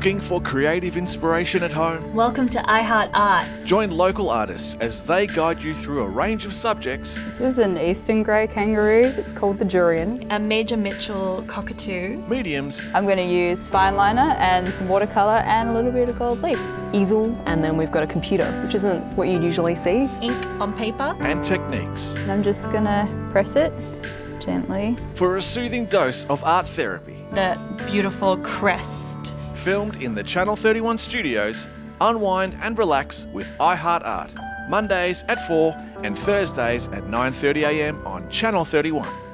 Looking for creative inspiration at home? Welcome to I Heart Art. Join local artists as they guide you through a range of subjects. This is an eastern grey kangaroo. It's called the durian. A Major Mitchell cockatoo. Mediums. I'm going to use fine liner and some watercolour and a little bit of gold leaf. Easel, and then we've got a computer, which isn't what you'd usually see. Ink on paper. And techniques. And I'm just going to press it gently. For a soothing dose of art therapy. That beautiful crest. Filmed in the Channel 31 studios, unwind and relax with I Heart Art. Mondays at 4 and Thursdays at 9.30am on Channel 31.